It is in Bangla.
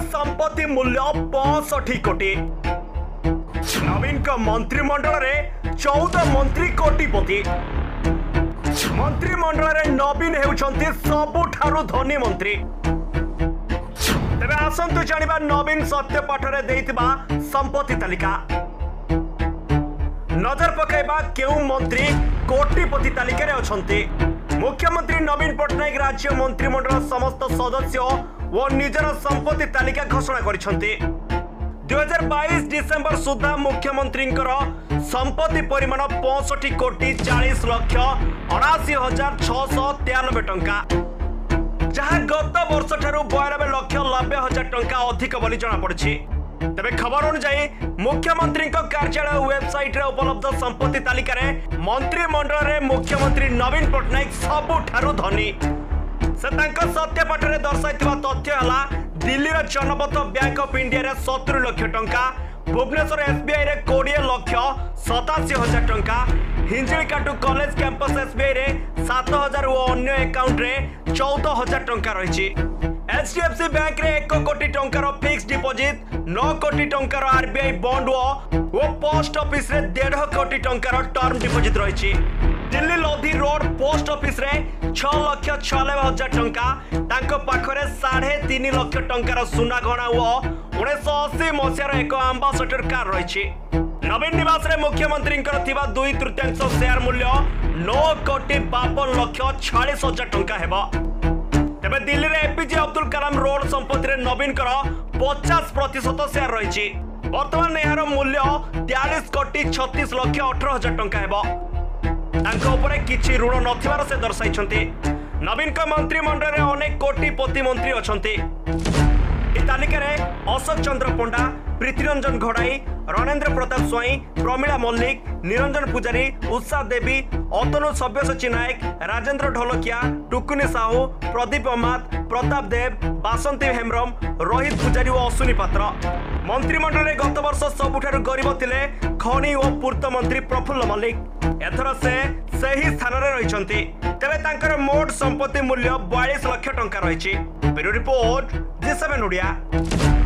संपत्ति मूल्य पौसठी कोटी नवीन मंत्रिमंडल चौदह मंत्री कोटीपति मंत्रिमंडल नवीन होती सबुठ मंत्री तेज आसतु जाना नवीन सत्यपाठर संपत्ति तालिका नजर पकड़ा क्यों मंत्री कोटिपति तालिकार अच्छा मुख्यमंत्री नवीन पट्टनायक राज्य मंत्रिमंडल समस्त सदस्य ଓ ନିଜର ସମ୍ପତ୍ତି ତାଲିକା ଘୋଷଣା କରିଛନ୍ତି ଦୁଇହଜାର ବାଇଶ ଡିସେମ୍ବର ସୁଦ୍ଧା ମୁଖ୍ୟମନ୍ତ୍ରୀଙ୍କର ସମ୍ପତ୍ତି ପରିମାଣ ପଞ୍ଚଷଠି କୋଟି ଚାଳିଶ ଲକ୍ଷ ଅଣାଅଶୀ ହଜାର ଛଅଶହ ତେୟାନବେ ଟଙ୍କା ଯାହା ଗତ ବର୍ଷଠାରୁ ବୟାନବେ ଲକ୍ଷ ନବେ ହଜାର ଟଙ୍କା ଅଧିକ ବୋଲି ଜଣାପଡ଼ିଛି ତେବେ ଖବର ଅନୁଯାୟୀ ମୁଖ୍ୟମନ୍ତ୍ରୀଙ୍କ କାର୍ଯ୍ୟାଳୟ ୱେବସାଇଟ୍ରେ ଉପଲବ୍ଧ ସମ୍ପତ୍ତି ତାଲିକାରେ ମନ୍ତ୍ରିମଣ୍ଡଳରେ ମୁଖ୍ୟମନ୍ତ୍ରୀ ନବୀନ ପଟ୍ଟନାୟକ ସବୁଠାରୁ ଧନୀ ସେ ତାଙ୍କ ସତ୍ୟପାଠରେ ଦର୍ଶାଇଥିବା ତଥ୍ୟ ହେଲା ଦିଲ୍ଲୀର ଜନପଥ ବ୍ୟାଙ୍କ ଅଫ୍ ଇଣ୍ଡିଆରେ ସତୁରି ଲକ୍ଷ ଟଙ୍କା ଭୁବନେଶ୍ୱର ଏସ୍ବିଆଇରେ କୋଡ଼ିଏ ଲକ୍ଷ ସତାଅଶୀ ହଜାର ଟଙ୍କା ହିଞ୍ଜିଳିକାଟୁ କଲେଜ କ୍ୟାମ୍ପସ୍ ଏସ୍ବିଆଇରେ ସାତ ହଜାର ଓ ଅନ୍ୟ ଏକାଉଣ୍ଟରେ ଚଉଦ ହଜାର ଟଙ୍କା ରହିଛି ଏଚ୍ଡିଏଫ୍ସି ବ୍ୟାଙ୍କରେ ଏକ କୋଟି ଟଙ୍କାର ଫିକ୍ସ ଡିପୋଜିଟ୍ ନଅ କୋଟି ଟଙ୍କାର ଆର୍ବିଆଇ ବଣ୍ଡ ଓ ପୋଷ୍ଟ ଅଫିସରେ ଦେଢ଼ କୋଟି ଟଙ୍କାର ଟର୍ମ ଡିପୋଜିଟ୍ ରହିଛି দিল্লি লোধি রোড পোস্ট অফিসে ছ লক্ষ ছয়ানবে হাজার টঙ্কা তাঙ্ক পাখরে সাড়ে তিন লক্ষ টঙ্কার সুনা গহনা ও উনিশশো অশী মশার এক আম্বাসেডর কার রয়েছে নবীন নিবাসে মুখ্যমন্ত্রীঙ্কর থিবা দুই তৃতীয়াংশ শেয়ার মূল্য নৌ কোটি বাবন লক্ষ ছয়াশ হাজার টঙ্কা হেব তেবে দিল্লির এপিজে অব্দুল কালাম রোড সম্পত্তিরে নবীনকর পচাশ প্রতিশত শেয়ার রয়েছে বর্তমান এর মূল্য তেয়াশ কোটি ছত্রিশ লক্ষ অঠর হাজার টঙ্কা হব ତାଙ୍କ ଉପରେ କିଛି ଋଣ ନଥିବାର ସେ ଦର୍ଶାଇଛନ୍ତି ନବୀନଙ୍କ ମନ୍ତ୍ରିମଣ୍ଡଳରେ ଅନେକ କୋଟିପତି ମନ୍ତ୍ରୀ ଅଛନ୍ତି ଏ ତାଲିକାରେ ଅଶୋକ ଚନ୍ଦ୍ର ପଣ୍ଡା ପ୍ରୀତିରଞ୍ଜନ ଘଡ଼ାଇ ରଣେନ୍ଦ୍ର ପ୍ରତାପ ସ୍ୱାଇଁ ପ୍ରମିଳା ମଲ୍ଲିକ ନିରଞ୍ଜନ ପୂଜାରୀ ଉଷା ଦେବୀ ଅତନୁ ସବ୍ୟସାଚୀ ନାୟକ ରାଜେନ୍ଦ୍ର ଢୋଲକିଆ ଟୁକୁନି ସାହୁ ପ୍ରଦୀପ ଅମାତ ପ୍ରତାପ ଦେବ ବାସନ୍ତୀ ହେମ୍ରମ୍ ରୋହିତ ପୂଜାରୀ ଓ ଅଶ୍ୱିନୀ ପାତ୍ର ମନ୍ତ୍ରିମଣ୍ଡଳରେ ଗତବର୍ଷ ସବୁଠାରୁ ଗରିବ ଥିଲେ ଖଣି ଓ ପୂର୍ତ୍ତ ମନ୍ତ୍ରୀ ପ୍ରଫୁଲ୍ଲ ମଲ୍ଲିକ ଏଥର ସେ ସେହି ସ୍ଥାନରେ ରହିଛନ୍ତି ତେବେ ତାଙ୍କର ମୋଟ ସମ୍ପତ୍ତି ମୂଲ୍ୟ ବୟାଳିଶ ଲକ୍ଷ ଟଙ୍କା ରହିଛି ରିପୋର୍ଟ ଓଡ଼ିଆ